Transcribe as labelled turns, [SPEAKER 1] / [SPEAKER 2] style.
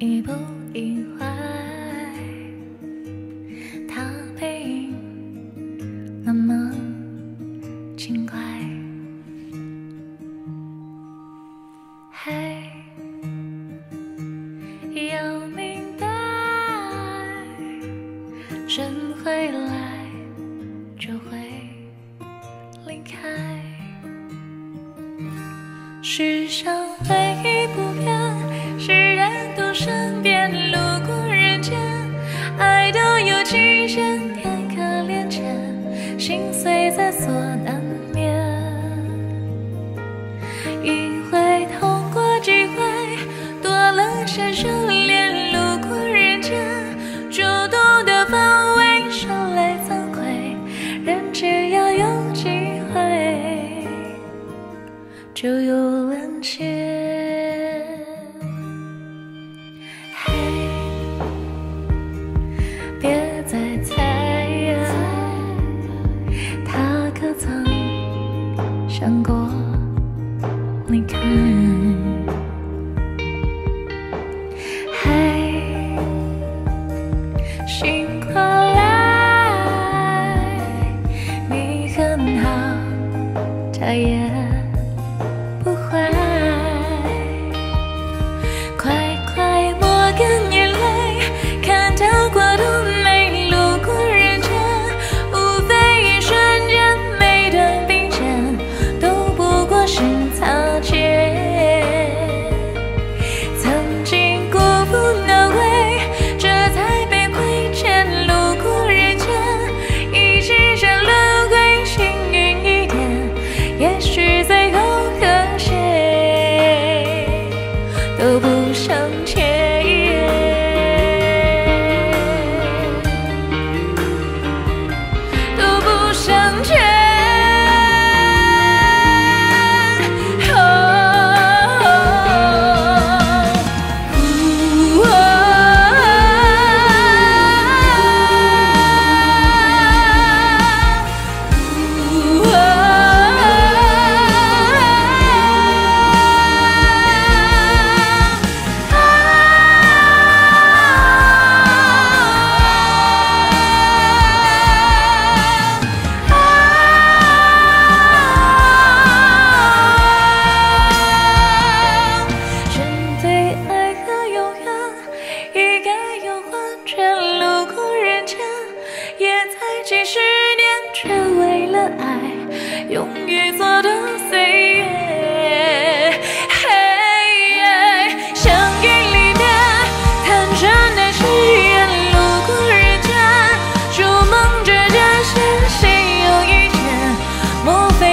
[SPEAKER 1] 意不意外，他背影那么轻快。嘿，要明白，真会来就会离开。世上所难免。一回痛过几回，多了些收想过离开？嘿，醒过来，你很好，他也十年，成为了爱，用于做的岁月。嘿，相遇离别，坦诚的誓言。路过人间，筑梦之间，险些有一天，莫非